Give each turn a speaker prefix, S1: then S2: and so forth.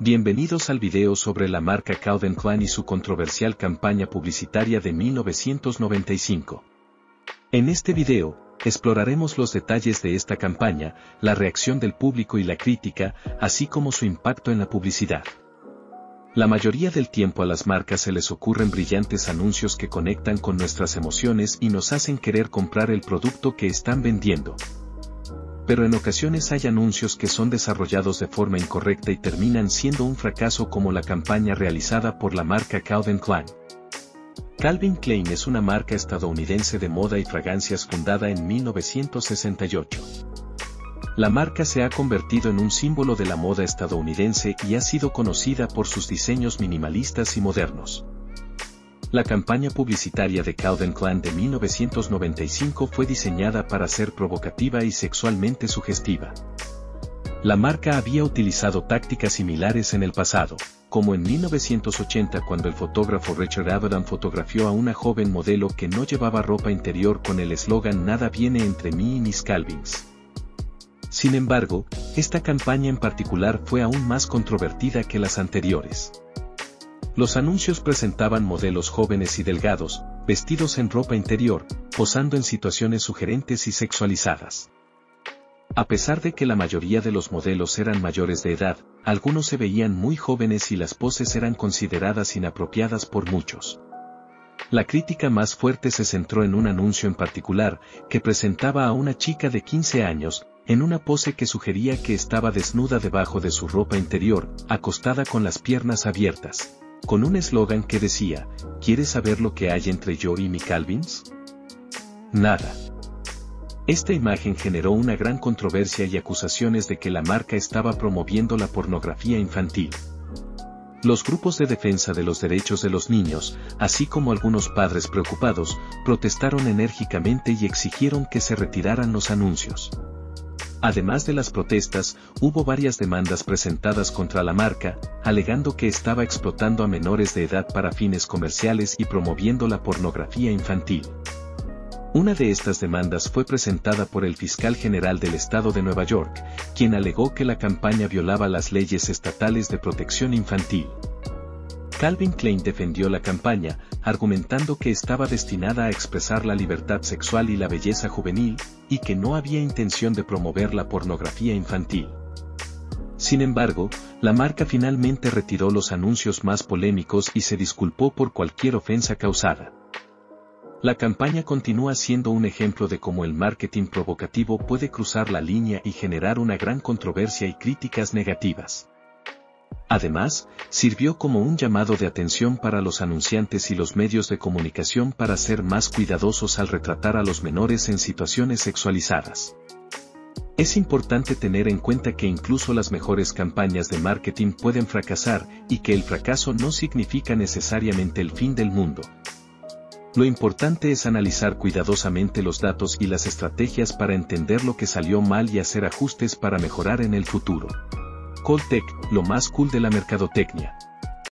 S1: Bienvenidos al video sobre la marca Calvin Klein y su controversial campaña publicitaria de 1995. En este video, exploraremos los detalles de esta campaña, la reacción del público y la crítica, así como su impacto en la publicidad. La mayoría del tiempo a las marcas se les ocurren brillantes anuncios que conectan con nuestras emociones y nos hacen querer comprar el producto que están vendiendo pero en ocasiones hay anuncios que son desarrollados de forma incorrecta y terminan siendo un fracaso como la campaña realizada por la marca Calvin Klein. Calvin Klein es una marca estadounidense de moda y fragancias fundada en 1968. La marca se ha convertido en un símbolo de la moda estadounidense y ha sido conocida por sus diseños minimalistas y modernos. La campaña publicitaria de Calvin Klein de 1995 fue diseñada para ser provocativa y sexualmente sugestiva. La marca había utilizado tácticas similares en el pasado, como en 1980 cuando el fotógrafo Richard Avedon fotografió a una joven modelo que no llevaba ropa interior con el eslogan Nada viene entre mí y mis Calvins. Sin embargo, esta campaña en particular fue aún más controvertida que las anteriores. Los anuncios presentaban modelos jóvenes y delgados, vestidos en ropa interior, posando en situaciones sugerentes y sexualizadas. A pesar de que la mayoría de los modelos eran mayores de edad, algunos se veían muy jóvenes y las poses eran consideradas inapropiadas por muchos. La crítica más fuerte se centró en un anuncio en particular, que presentaba a una chica de 15 años, en una pose que sugería que estaba desnuda debajo de su ropa interior, acostada con las piernas abiertas con un eslogan que decía, ¿quieres saber lo que hay entre yo y mi Calvins? Nada. Esta imagen generó una gran controversia y acusaciones de que la marca estaba promoviendo la pornografía infantil. Los grupos de defensa de los derechos de los niños, así como algunos padres preocupados, protestaron enérgicamente y exigieron que se retiraran los anuncios. Además de las protestas, hubo varias demandas presentadas contra la marca, alegando que estaba explotando a menores de edad para fines comerciales y promoviendo la pornografía infantil. Una de estas demandas fue presentada por el fiscal general del estado de Nueva York, quien alegó que la campaña violaba las leyes estatales de protección infantil. Calvin Klein defendió la campaña, argumentando que estaba destinada a expresar la libertad sexual y la belleza juvenil, y que no había intención de promover la pornografía infantil. Sin embargo, la marca finalmente retiró los anuncios más polémicos y se disculpó por cualquier ofensa causada. La campaña continúa siendo un ejemplo de cómo el marketing provocativo puede cruzar la línea y generar una gran controversia y críticas negativas. Además, sirvió como un llamado de atención para los anunciantes y los medios de comunicación para ser más cuidadosos al retratar a los menores en situaciones sexualizadas. Es importante tener en cuenta que incluso las mejores campañas de marketing pueden fracasar y que el fracaso no significa necesariamente el fin del mundo. Lo importante es analizar cuidadosamente los datos y las estrategias para entender lo que salió mal y hacer ajustes para mejorar en el futuro. Coltec, lo más cool de la mercadotecnia.